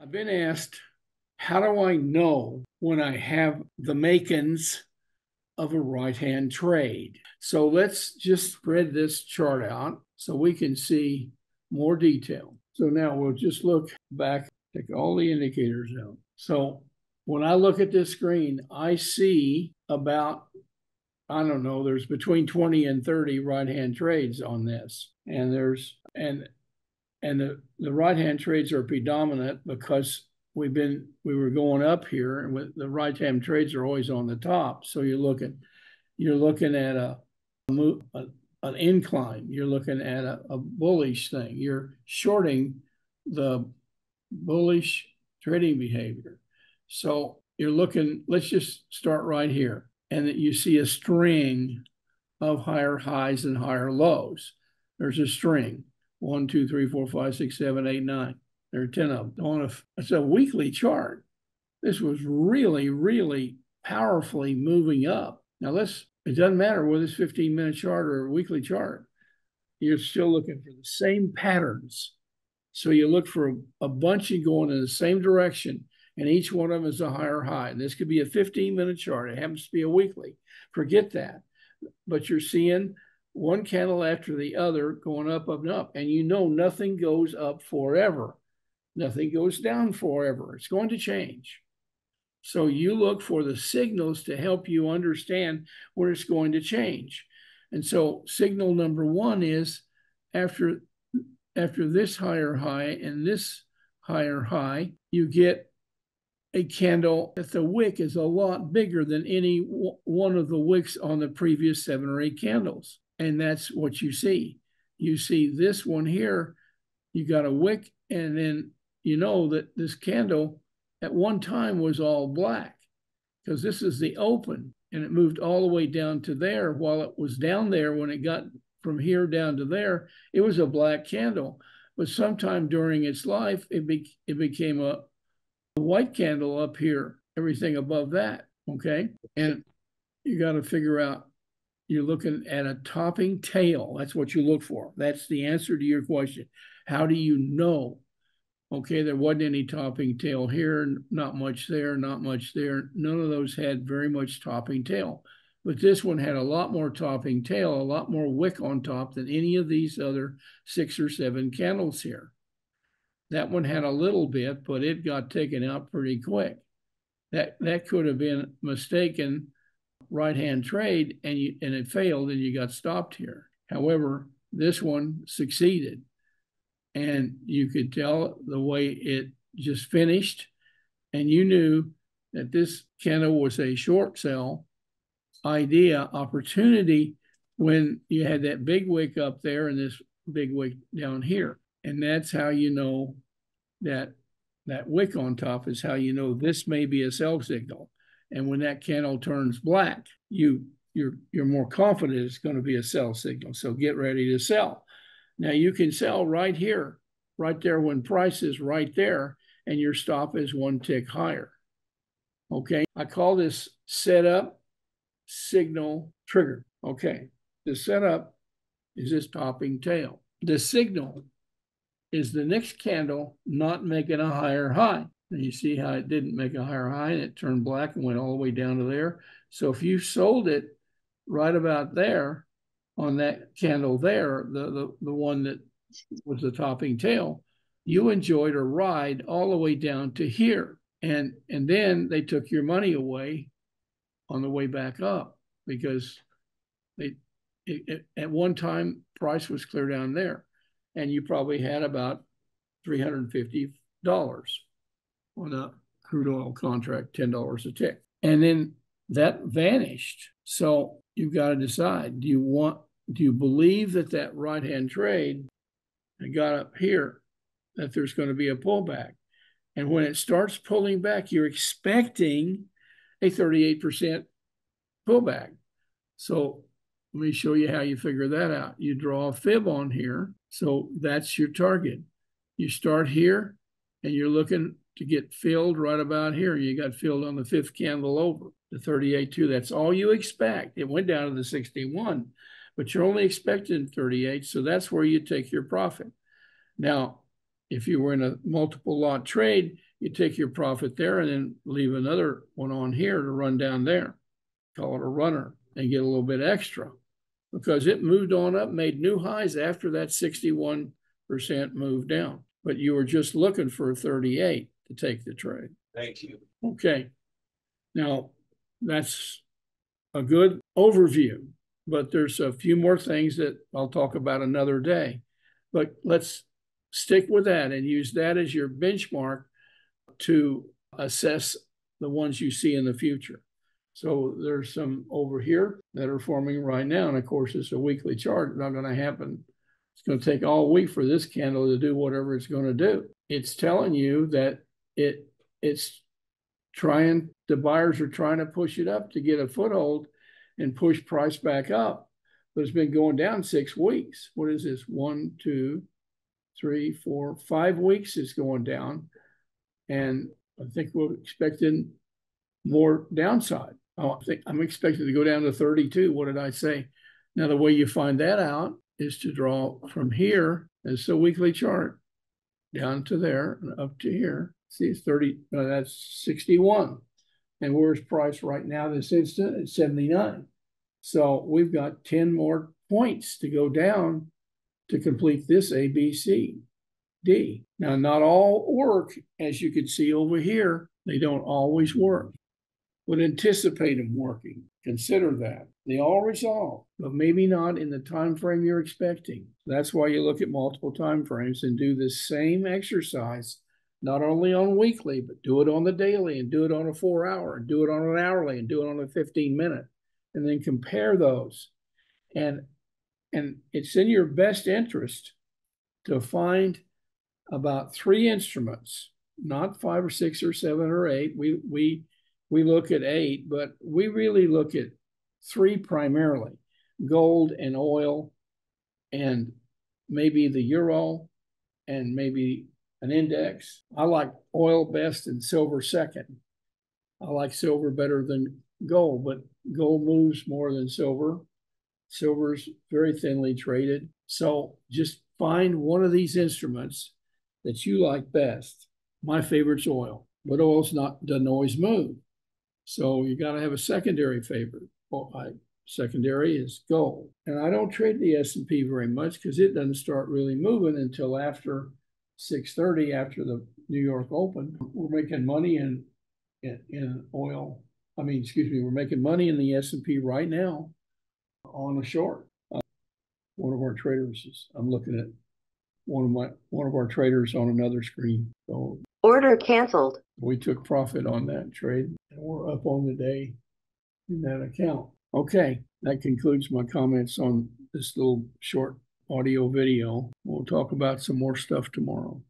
I've been asked, how do I know when I have the makings of a right hand trade? So let's just spread this chart out so we can see more detail. So now we'll just look back, take all the indicators out. So when I look at this screen, I see about, I don't know, there's between 20 and 30 right hand trades on this. And there's, and and the, the right hand trades are predominant because we've been we were going up here and with the right hand trades are always on the top. So you're looking you're looking at a, a an incline. You're looking at a, a, bullish thing. You're shorting the bullish trading behavior. So you're looking let's just start right here and that you see a string of higher highs and higher lows there's a string one, two, three, four, five, six, seven, eight, nine. There are 10 of them. On a, it's a weekly chart. This was really, really powerfully moving up. Now let's, it doesn't matter whether it's 15 minute chart or a weekly chart. You're still looking for the same patterns. So you look for a, a bunch of going in the same direction, and each one of them is a higher high. And this could be a 15 minute chart. It happens to be a weekly. Forget that. But you're seeing one candle after the other going up, up, and up. And you know nothing goes up forever. Nothing goes down forever. It's going to change. So you look for the signals to help you understand where it's going to change. And so signal number one is after after this higher high and this higher high, you get a candle that the wick is a lot bigger than any one of the wicks on the previous seven or eight candles. And that's what you see. You see this one here, you got a wick, and then you know that this candle at one time was all black because this is the open and it moved all the way down to there while it was down there when it got from here down to there it was a black candle but sometime during its life it, be, it became a white candle up here everything above that okay and you got to figure out you're looking at a topping tail. That's what you look for. That's the answer to your question. How do you know? Okay, there wasn't any topping tail here, not much there, not much there. None of those had very much topping tail. But this one had a lot more topping tail, a lot more wick on top than any of these other six or seven candles here. That one had a little bit, but it got taken out pretty quick. That that could have been mistaken right hand trade and you and it failed and you got stopped here. However, this one succeeded. And you could tell the way it just finished. And you knew that this candle was a short sell idea, opportunity when you had that big wick up there and this big wick down here. And that's how you know that that wick on top is how you know this may be a sell signal. And when that candle turns black, you you're you're more confident it's going to be a sell signal. So get ready to sell. Now you can sell right here, right there when price is right there, and your stop is one tick higher. Okay, I call this setup signal trigger. Okay, the setup is this topping tail. The signal is the next candle not making a higher high. And you see how it didn't make a higher high and it turned black and went all the way down to there. So if you sold it right about there on that candle there, the, the, the one that was the topping tail, you enjoyed a ride all the way down to here. And, and then they took your money away on the way back up because they it, it, at one time price was clear down there and you probably had about $350 on a crude oil contract, $10 a tick. And then that vanished. So you've got to decide do you want, do you believe that that right hand trade got up here, that there's going to be a pullback? And when it starts pulling back, you're expecting a 38% pullback. So let me show you how you figure that out. You draw a fib on here. So that's your target. You start here and you're looking to get filled right about here. You got filled on the fifth candle over. the 38.2. That's all you expect. It went down to the 61, but you're only expecting 38. So that's where you take your profit. Now, if you were in a multiple lot trade, you take your profit there and then leave another one on here to run down there. Call it a runner and get a little bit extra because it moved on up, made new highs after that 61% move down. But you were just looking for a 38 to take the trade. Thank you. Okay. Now, that's a good overview, but there's a few more things that I'll talk about another day. But let's stick with that and use that as your benchmark to assess the ones you see in the future. So there's some over here that are forming right now. And of course, it's a weekly chart. It's not going to happen. It's going to take all week for this candle to do whatever it's going to do. It's telling you that it it's trying the buyers are trying to push it up to get a foothold and push price back up. But it's been going down six weeks. What is this? One, two, three, four, five weeks is going down. And I think we're expecting more downside. Oh, I think I'm expecting to go down to 32. What did I say? Now, the way you find that out is to draw from here as the weekly chart down to there and up to here. See, it's 30, uh, that's 61. And where's price right now this instant? It's 79. So we've got 10 more points to go down to complete this A, B, C, D. Now, not all work, as you can see over here. They don't always work would anticipate them working. Consider that. They all resolve, but maybe not in the time frame you're expecting. That's why you look at multiple time frames and do the same exercise, not only on weekly, but do it on the daily and do it on a four hour and do it on an hourly and do it on a 15 minute and then compare those. And and it's in your best interest to find about three instruments, not five or six or seven or eight. We we we look at eight, but we really look at three primarily gold and oil, and maybe the euro, and maybe an index. I like oil best and silver second. I like silver better than gold, but gold moves more than silver. Silver's very thinly traded. So just find one of these instruments that you like best. My favorite's oil, but oil's not doesn't always move. So you got to have a secondary favorite. Well, I, secondary is gold. And I don't trade the S&P very much because it doesn't start really moving until after 6.30 after the New York Open. We're making money in, in, in oil. I mean, excuse me, we're making money in the S&P right now on a short. Uh, one of our traders is, I'm looking at one of my one of our traders on another screen. So Order canceled. we took profit on that trade and we're up on the day in that account. Okay, that concludes my comments on this little short audio video. We'll talk about some more stuff tomorrow.